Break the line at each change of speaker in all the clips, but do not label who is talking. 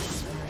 Killing spree.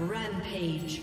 Rampage.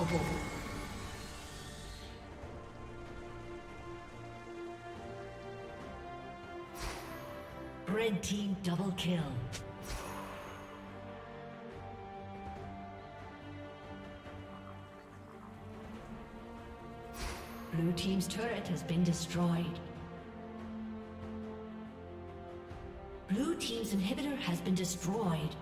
Unstoppable. Red team double kill. Blue team's turret has been destroyed. Blue team's inhibitor has been destroyed.